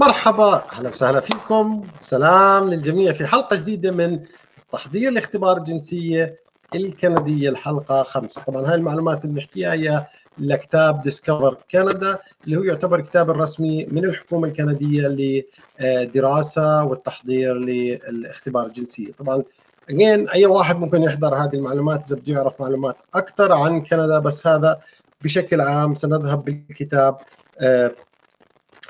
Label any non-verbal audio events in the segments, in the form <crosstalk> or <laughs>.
مرحبا أهلا وسهلا فيكم. سلام للجميع في حلقة جديدة من تحضير الاختبار الجنسية الكندية. الحلقة خمسة. طبعا هاي المعلومات اللي بنحكيها هي لكتاب ديسكفر كندا اللي هو يعتبر الكتاب الرسمي من الحكومة الكندية لدراسة والتحضير للاختبار الجنسية. طبعا اجين أي واحد ممكن يحضر هذه المعلومات إذا بده يعرف معلومات أكثر عن كندا بس هذا بشكل عام سنذهب بالكتاب آه،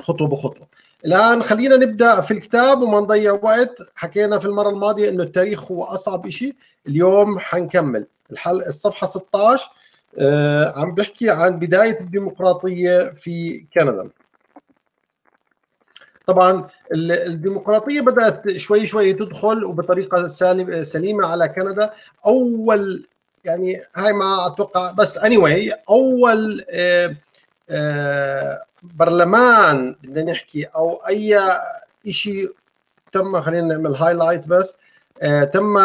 خطوة بخطوة. الآن خلينا نبدأ في الكتاب وما نضيع وقت. حكينا في المرة الماضية إنه التاريخ هو أصعب شيء اليوم حنكمل. الحل الصفحة 16 آه عم بحكي عن بداية الديمقراطية في كندا. طبعا الديمقراطية بدأت شوي شوي تدخل وبطريقة سليمة على كندا. اول يعني هاي ما أتوقع بس اني anyway أول آه آه برلمان بدنا نحكي أو أي شيء تم خلينا نعمل highlight بس آه تم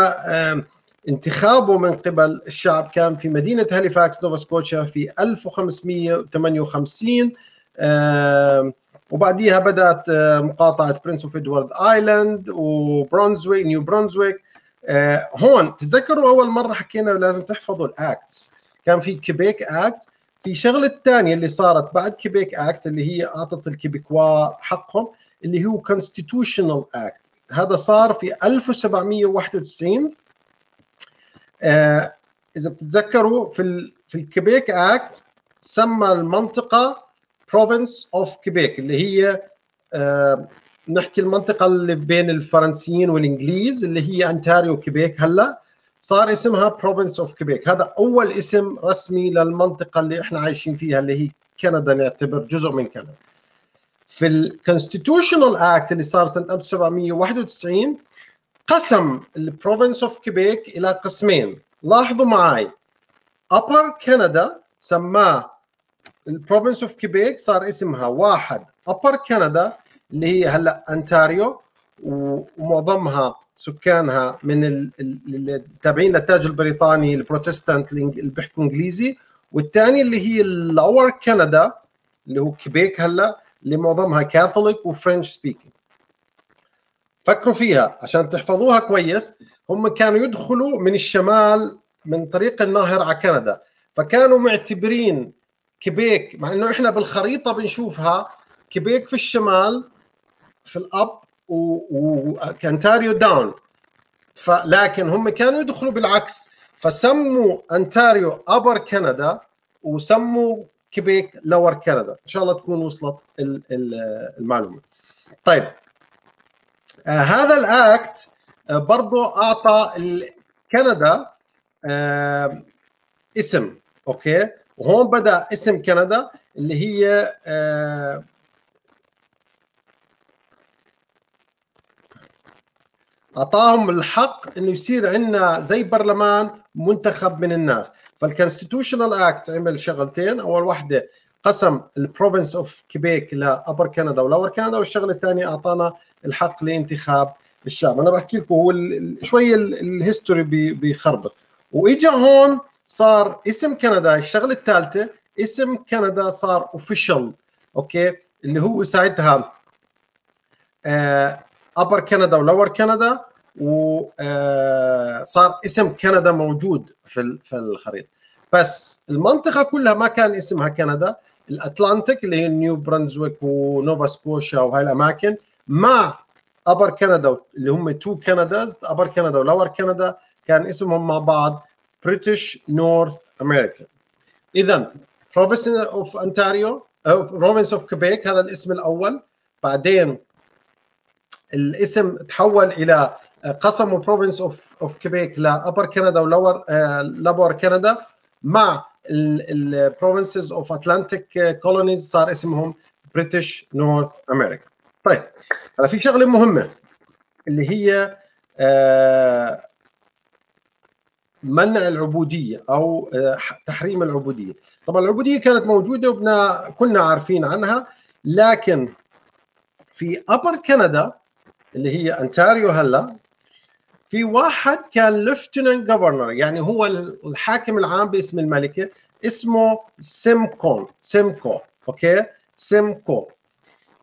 انتخابه من قبل الشعب كان في مدينة هاليفاكس نوفا سكوتشا في 1558 آه وبعديها بدأت آه، مقاطعة برنس اوف ادوارد ايلاند وبرونزويك نيو برونزويك آه هون تتذكروا أول مرة حكينا لازم تحفظوا ال acts كان في Quebec Act في شغلة ثانية اللي صارت بعد Quebec Act اللي هي أعطت ال Québécois حقهم اللي هو Constitutional Act هذا صار في 1791 آه إذا بتتذكروا في في ال Quebec Act سمى المنطقة Province of Quebec اللي هي آه نحكي المنطقة اللي بين الفرنسيين والإنجليز اللي هي انتاريو كيبيك هلا. صار اسمها Province of Quebec هذا أول اسم رسمي للمنطقة اللي إحنا عايشين فيها اللي هي كندا نعتبر جزء من كندا. في ال Constitutional Act اللي صار سنة 1791 قسم ال Province of Quebec إلى قسمين. لاحظوا معي Upper Canada سماه ال Province of Quebec صار اسمها واحد. Upper Canada اللي هي هلأ انتاريو ومعظمها سكانها من التابعين للتاج البريطاني البروتستانت اللي بيحكوا إنجليزي. والثاني اللي هي ال Lower Canada اللي هو كيبيك هلأ اللي معظمها كاثوليك و French speaking فكروا فيها عشان تحفظوها كويس. هم كانوا يدخلوا من الشمال من طريق النهر على كندا. فكانوا معتبرين كيبيك مع إنه إحنا بالخريطة بنشوفها كيبيك في الشمال في ال up وأنتاريو down. فلكن هم كانوا يدخلوا بالعكس. فسموا أنتاريو Upper Canada وسموا كيبيك Lower Canada. إن شاء الله تكون وصلت المعلومة. طيب. آه هذا الأكت آه برضه أعطى كندا آه اسم. okay? وهون بدأ اسم كندا اللي هي آه أعطاهم الحق إنه يصير عندنا زي برلمان منتخب من الناس. فال Constitutional Act عمل شغلتين. أول وحدة قسم ال Province of Quebec ل Upper Canada و Lower Canada والشغلة الثانية أعطانا الحق لانتخاب الشعب. أنا بحكي لكم هو شوي ال history بيخربط. وإجا هون صار اسم كندا الشغلة الثالثة اسم كندا صار official okay? اللي هو ساعتها آه Upper Canada و Lower Canada وصار اسم كندا موجود في في الخريطة. بس المنطقة كلها ما كان اسمها كندا. الأتلانتيك اللي هي نيو برنزويك ونوفا سكوشا وهاي الأماكن مع Upper Canada اللي هم two Canadas Upper Canada و Lower Canada كان اسمهم مع بعض British North America اذا Province of Ontario Province of Quebec هذا الاسم الأول. بعدين الاسم تحول إلى قسموا Province of of Quebec ل Upper Canada و Lower Lower Canada مع ال provinces of Atlantic colonies صار اسمهم British North America طيب هلا في شغلة مهمة اللي هي آه منع العبودية أو آه تحريم العبودية. طبعا العبودية كانت موجودة وبنا كنا عارفين عنها لكن في Upper Canada اللي هي انتاريو هلا في واحد كان Lieutenant Governor يعني هو الحاكم العام باسم الملكة اسمه سيمكو سيمكو okay? سيمكو.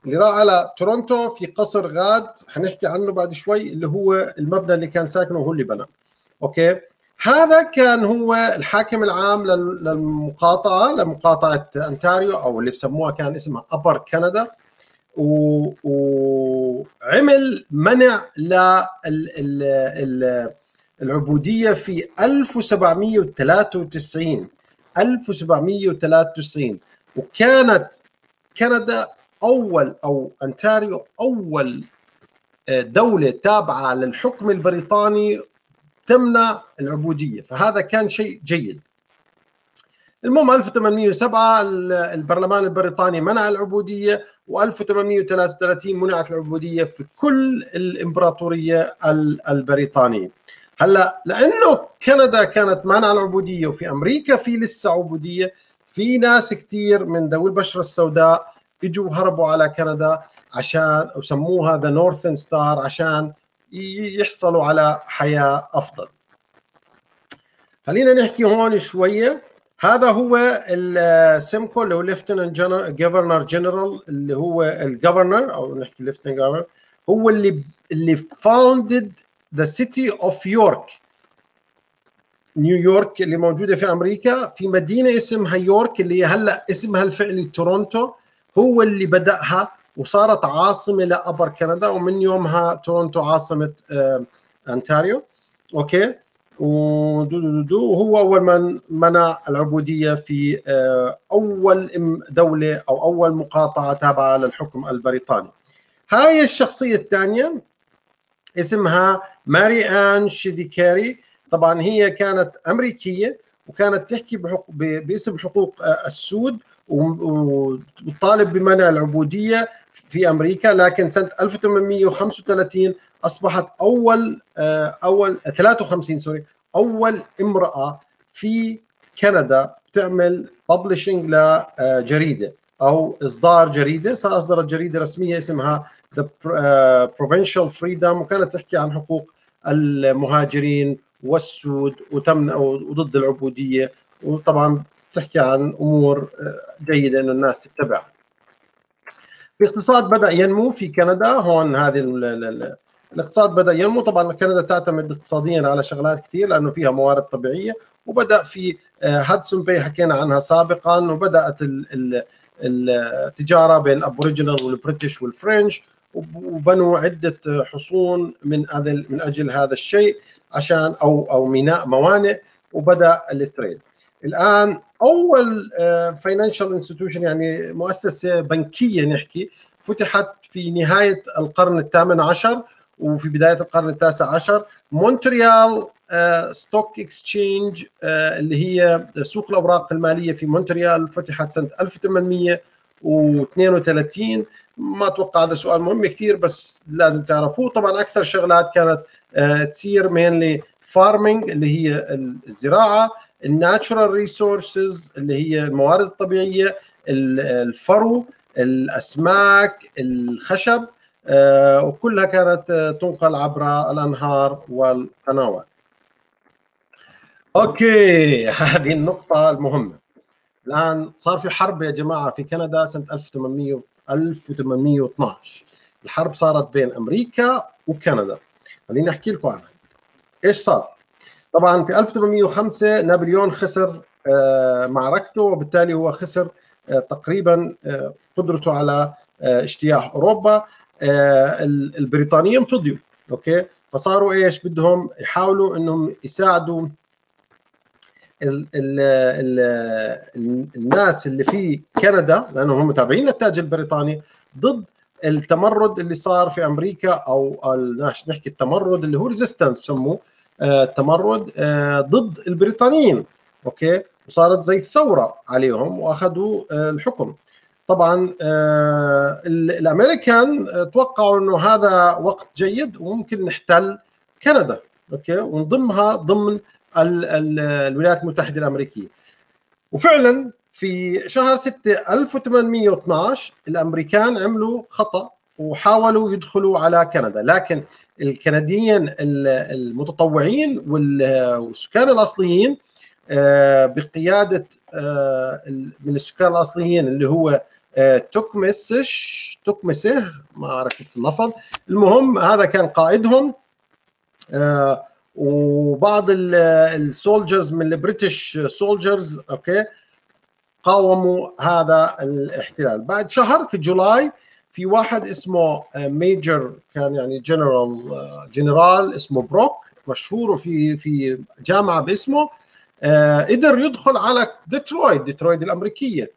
اللي راح على تورونتو في قصر غاد حنحكي عنه بعد شوي اللي هو المبنى اللي كان ساكنه وهو اللي بنى okay? هذا كان هو الحاكم العام للمقاطعة لمقاطعة انتاريو أو اللي بسموها كان اسمها Upper Canada وعمل منع للعبوديه في 1793 1793 وكانت كندا أول أو انتاريو أول آه، دولة تابعة للحكم البريطاني تمنع العبودية. فهذا كان شيء جيد. المهم 1807 البرلمان البريطاني منع العبودية و1833 منعت العبودية في كل الإمبراطورية البريطانية. هلأ لأنه كندا كانت مانعه العبودية وفي أمريكا في لسه عبودية في ناس كثير من ذوي البشرة السوداء إجوا هربوا على كندا عشان وسموها ذا نورثن ستار عشان يحصلوا على حياة أفضل. خلينا نحكي هون شوية. هذا هو السيمكو اللي هو Lieutenant Governor General اللي هو ال Governor أو نحكي Lieutenant Governor هو اللي اللي founded the city of York نيويورك اللي موجودة في أمريكا في مدينة اسمها يورك اللي هلأ اسمها الفعلي تورونتو هو اللي بدأها وصارت عاصمة ل Upper Canada ومن يومها تورونتو عاصمة آه، انتاريو okay? وهو أول من منع العبودية في آه، أول دولة أو أول مقاطعة تابعة للحكم البريطاني. هاي الشخصية الثانية اسمها ماري آن شاد كاري طبعا هي كانت أمريكية وكانت تحكي بحق باسم حقوق آه، السود وطالب بمنع العبودية في أمريكا لكن سنة 1835 أصبحت أول آه، أول 53 sorry أول امرأة في كندا تعمل ب publishing لجريده أو إصدار جريدة اصدرت جريدة رسمية اسمها The Provincial Freeman وكانت تحكي عن حقوق المهاجرين والسود وتمنع وضد العبودية وطبعا تحكي عن أمور آه، جيدة انه الناس تتبعها. الاقتصاد بدأ ينمو في كندا هون هذه الاقتصاد بدأ ينمو. طبعا كندا تعتمد اقتصاديا على شغلات كثير لأنه فيها موارد طبيعية وبدأ في هادسون آه، باي حكينا عنها سابقا وبدأت التجاره بين ال Aboriginal وال British وال French وبنوا عدة حصون من من أجل هذا الشيء عشان أو أو ميناء موانئ وبدأ ال trade. الآن أول financial آه، institution يعني مؤسسة بنكية نحكي فتحت في نهاية القرن الثامن عشر وفي بداية القرن التاسع عشر Montreal Stock Exchange اللي هي سوق الأوراق المالية في مونتريال فتحت سنة 1832 ما أتوقع هذا سؤال مهم كثير بس لازم تعرفوه. طبعا أكثر شغلات كانت uh, تصير mainly farming اللي هي الزراعة ال natural resources اللي هي الموارد الطبيعية الفرو الأسماك الخشب. آه، وكلها كانت آه، تنقل عبر الأنهار والقنوات. okay <laughs> هذه النقطة المهمة. الآن صار في حرب يا جماعة في كندا سنة 1800 1812 الحرب صارت بين أمريكا وكندا خليني أحكي لكم عنها إيش صار؟ طبعا في 1805 نابليون خسر آه، معركته وبالتالي هو خسر تقريبا قدرته على اجتياح أوروبا آه، البريطانيين فضيوا أوكي؟ فصاروا إيش؟ بدهم يحاولوا إنهم يساعدوا ال ال ال الناس اللي في كندا لأنهم هم متابعين للتاج البريطاني ضد التمرد اللي صار في أمريكا أو نحكي التمرد اللي هو resistance بسموه آه، التمرد آه، ضد البريطانيين okay؟ وصارت زي ثوره عليهم وأخذوا الحكم. طبعا آه، الأمريكان توقعوا إنه هذا وقت جيد وممكن نحتل كندا okay؟ ونضمها ضمن الولايات المتحدة الأمريكية. وفعلا في شهر 6 1812 الأمريكان عملوا خطأ وحاولوا يدخلوا على كندا. لكن الكنديين المتطوعين والسكان الأصليين آه، بقيادة آه، من السكان الأصليين اللي هو توكمسش تكمسه ما عرفت اللفظ المهم هذا كان قائدهم آه وبعض ال soldiers من ال British soldiers okay قاوموا هذا الاحتلال. بعد شهر في July في واحد اسمه Major كان يعني جنرال جنرال اسمه بروك مشهور وفي في جامعة باسمه. قدر يدخل على ديترويت ديترويت الأمريكية.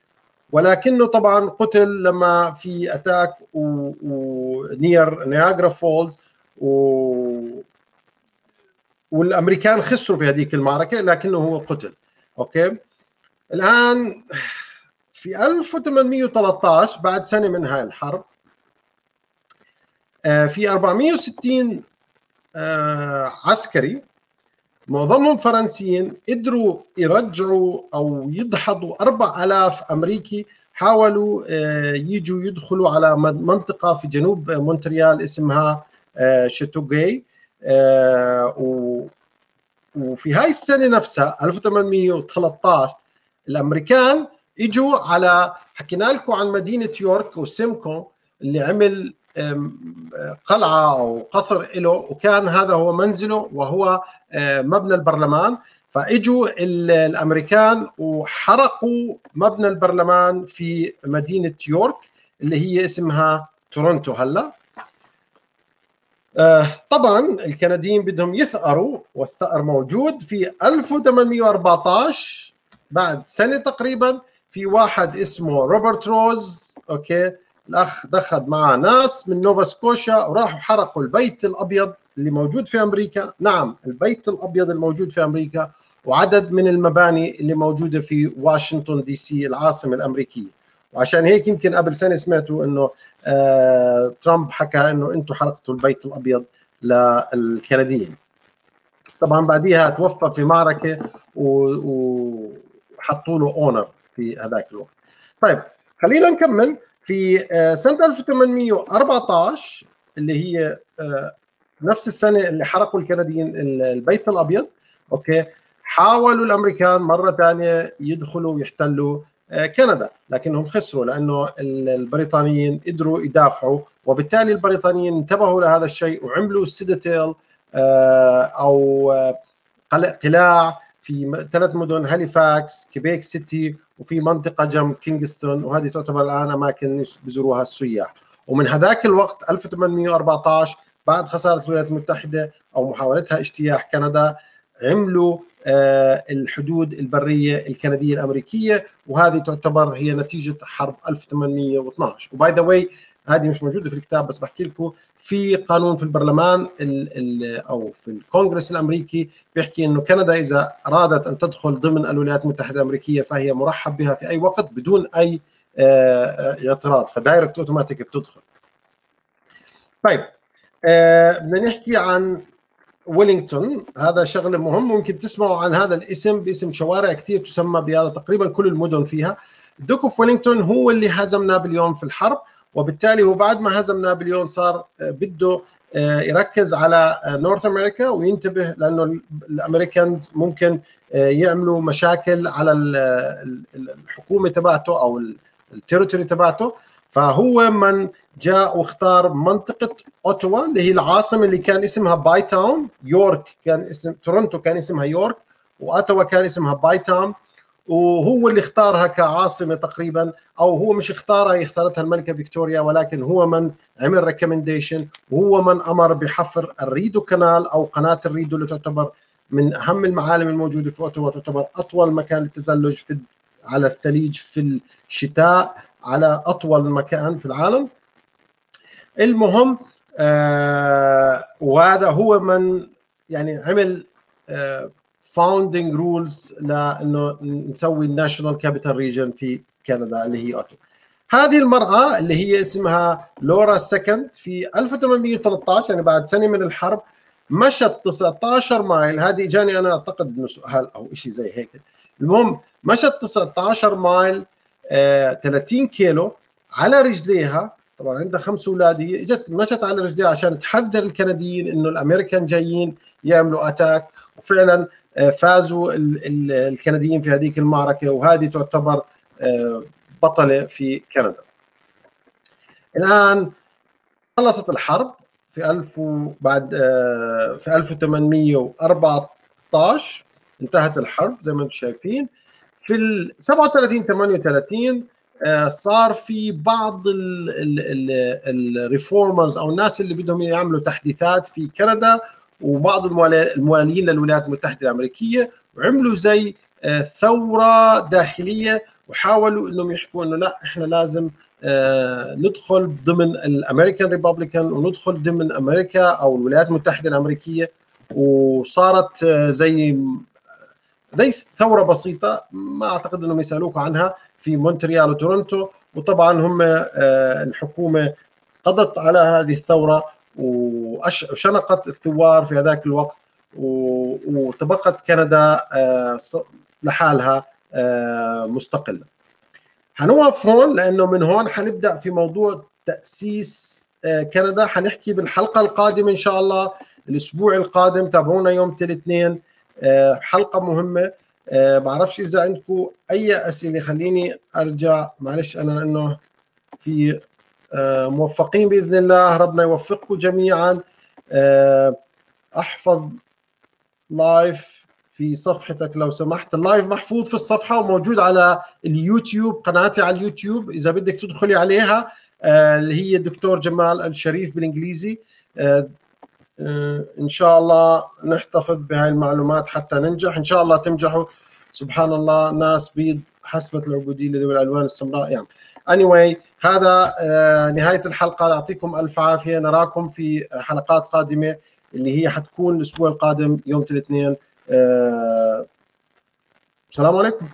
ولكنه طبعا قتل لما في attack و near Niagara Falls و والأمريكان خسروا في هذيك المعركة لكنه هو قتل. أوكي؟ الآن في 1813 بعد سنة من هاي الحرب في 460 عسكري معظمهم فرنسيين قدروا يرجعوا أو يدحضوا 4000 أمريكي حاولوا إجوا يدخلوا على منطقة في جنوب مونتريال اسمها شاتوغي وفي هاي السنة نفسها 1813 الأمريكان إجوا على حكينا لكم عن مدينة يورك وسيمكو اللي عمل قلعة أو قصر له وكان هذا هو منزله وهو مبنى البرلمان. فإجوا الأمريكان وحرقوا مبنى البرلمان في مدينة يورك اللي هي اسمها تورونتو هلا. طبعا الكنديين بدهم يثأروا والثأر موجود في 1814 بعد سنة تقريبا في واحد اسمه روبرت روز okay؟ الأخ دخل معه ناس من نوفا سكوشيا وراحوا حرقوا البيت الأبيض اللي موجود في أمريكا. نعم البيت الأبيض الموجود في أمريكا وعدد من المباني اللي موجودة في واشنطن دي سي العاصمة الأمريكية. وعشان هيك يمكن قبل سنة سمعتوا إنه آه ترامب حكى إنه أنتم حرقتوا البيت الأبيض للكنديين. طبعا بعديها توفى في معركة وحطوا له honor في هذاك الوقت. طيب خلينا نكمل. في سنة 1814 اللي هي نفس السنة اللي حرقوا الكنديين البيت الأبيض okay حاولوا الأمريكان مرة ثانية يدخلوا ويحتلوا كندا لكنهم خسروا لأنه البريطانيين قدروا يدافعوا وبالتالي البريطانيين انتبهوا لهذا الشيء وعملوا citadel أو قلاع في ثلاث مدن هاليفاكس كيبيك سيتي وفي منطقة جنب كينغستون وهذه تعتبر الآن أماكن بزوروها السياح. ومن هذاك الوقت 1814 بعد خسارة الولايات المتحدة أو محاولتها اجتياح كندا عملوا الحدود البرية الكندية الأمريكية وهذه تعتبر هي نتيجة حرب 1812 و by the way هذه مش موجودة في الكتاب بس بحكي لكم في قانون في البرلمان ال ال أو في الكونغرس الأمريكي بيحكي إنه كندا إذا أرادت أن تدخل ضمن الولايات المتحدة الأمريكية فهي مرحب بها في أي وقت بدون أي اعتراض ف direct automatic بتدخل. طيب بدنا نحكي عن ويلينغتون. هذا شغلة مهم ممكن تسمعوا عن هذا الاسم باسم شوارع كثير تسمى بهذا تقريبا كل المدن فيها. الدوك أوف ويلينغتون هو اللي هزم نابليون في الحرب. وبالتالي هو بعد ما هزم نابليون صار بده يركز على نورث أمريكا وينتبه لأنه الأمريكانز ممكن يعملوا مشاكل على الحكومة تبعته أو ال territory تبعته. فهو من جاء واختار منطقة أوتوا اللي هي العاصمة اللي كان اسمها باي تاون يورك كان اسم تورونتو كان اسمها يورك وأوتوا كان اسمها باي تاون. وهو اللي اختارها كعاصمة تقريبا أو هو مش اختارها هي اختارتها الملكة فيكتوريا ولكن هو من عمل recommendation وهو من أمر بحفر ال Rideau Canal أو قناة الريدو اللي تعتبر من أهم المعالم الموجودة في أوتوا تعتبر أطول مكان للتزلج في على الثلج في الشتاء على أطول مكان في العالم. المهم آه وهذا هو من يعني عمل founding rules لأنه نسوي ال National Capital Region في كندا اللي هي أوتوا. هذه المرأة اللي هي اسمها لورا سكورد في 1813 يعني بعد سنة من الحرب مشت 19 mile. هذه اجاني أنا أعتقد إنه سؤال أو شيء زي هيك. المهم مشت 19 مايل آه 30 كيلو على رجليها. طبعا عندها خمس أولاد. هي إجت مشت على رجليها عشان تحذر الكنديين إنه الأمريكان جايين يعملوا اتاك وفعلا فازوا الكنديين في هذيك المعركة وهذه تعتبر بطلة في كندا. الآن خلصت الحرب في 1000 بعد آه، في 1814 انتهت الحرب زي ما أنتم شايفين في ال 37 38 آه، صار في بعض ال reformers أو الناس اللي بدهم يعملوا تحديثات في كندا وبعض الموالين للولايات المتحدة الأمريكية وعملوا زي آه، ثورة داخلية وحاولوا إنهم يحكوا إنه لا إحنا لازم آه، ندخل ضمن الأمريكان republican وندخل ضمن أمريكا أو الولايات المتحدة الأمريكية. وصارت زي زي ثورة بسيطة ما أعتقد إنهم يسألوك عنها في مونتريال وتورونتو. وطبعا هم آه، الحكومة قضت على هذه الثورة وشنقت الثوار في هذاك الوقت وتبقت كندا آه، لحالها آه، مستقلة. حنوقف هون لأنه من هون حنبدأ في موضوع تأسيس كندا. حنحكي بالحلقة القادمة إن شاء الله الأسبوع القادم تابعونا يوم الاثنين. حلقة مهمة. أه بعرفش إذا عندكم أي أسئلة. خليني أرجع معلش أنا لأنه في موفقين بإذن الله. ربنا يوفقكم جميعا. أه أحفظ live في صفحتك لو سمحت. ال live محفوظ في الصفحة وموجود على اليوتيوب قناتي على اليوتيوب. إذا بدك تدخلي عليها آه، اللي هي الدكتور جمال الشريف بالإنجليزي. آه، آه، إن شاء الله نحتفظ بهاي المعلومات حتى ننجح. إن شاء الله تنجحوا. سبحان الله ناس بيض حسبت العبودية لذوي الألوان السمراء. يعني anyway هذا آه، نهاية الحلقة. يعطيكم ألف عافية. نراكم في حلقات قادمة اللي هي حتكون الأسبوع القادم يوم الاثنين. آه، السلام عليكم.